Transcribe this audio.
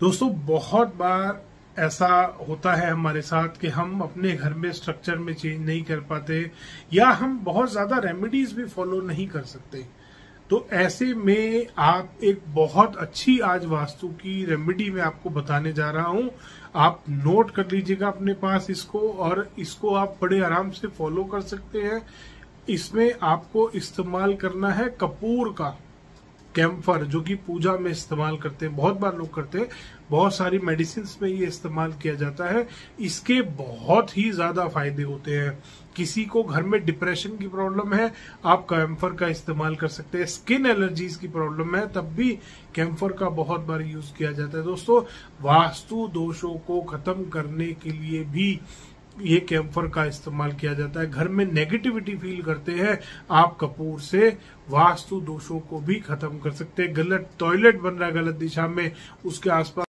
दोस्तों, बहुत बार ऐसा होता है हमारे साथ कि हम अपने घर में स्ट्रक्चर में चेंज नहीं कर पाते या हम बहुत ज़्यादा रेमेडीज भी फॉलो नहीं कर सकते। तो ऐसे में आप एक बहुत अच्छी आज वास्तु की रेमेडी मैं आपको बताने जा रहा हूँ। आप नोट कर लीजिएगा अपने पास इसको और इसको आप बड़े आराम से फॉलो कर सकते हैं। इसमें आपको इस्तेमाल करना है कपूर का। कैम्फर जो कि पूजा में इस्तेमाल करते हैं, बहुत बार लोग करते हैं, बहुत सारी मेडिसिन में ये इस्तेमाल किया जाता है। इसके बहुत ही ज़्यादा फ़ायदे होते हैं। किसी को घर में डिप्रेशन की प्रॉब्लम है, आप कैम्फर का इस्तेमाल कर सकते हैं। स्किन एलर्जीज की प्रॉब्लम है, तब भी कैम्फर का बहुत बार यूज़ किया जाता है। दोस्तों, वास्तु दोषों को खत्म करने के लिए भी ये कैम्फर का इस्तेमाल किया जाता है। घर में नेगेटिविटी फील करते हैं। आप कपूर से वास्तु दोषों को भी खत्म कर सकते हैं। गलत टॉयलेट बन रहा है गलत दिशा में। उसके आसपास